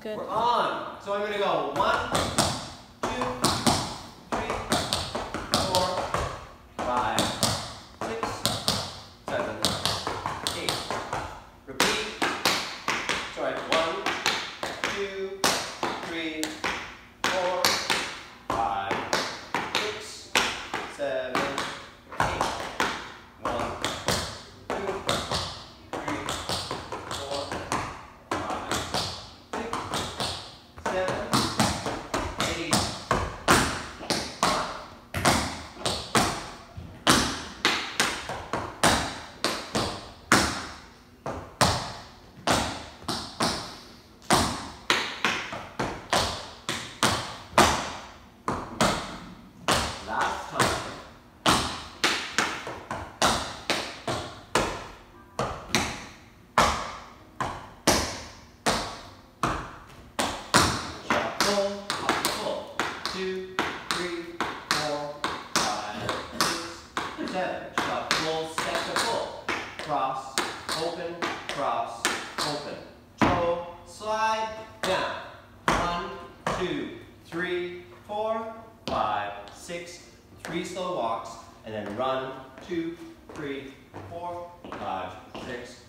Good. We're on. So I'm going to go one, two, three, four, five, six, seven, eight. Repeat. Sorry. One, two, three, four, five, six, seven, eight. One, two, three, four, five, six, seven, eight, Last time. Shuffle, shuffle. Two, three, four, five, six, seven. Shuffle, step to full. Cross, open, cross, open. Toe, slide, down. One, two, three, four, five, six. Three slow walks, and then run, two, three, four, five, six.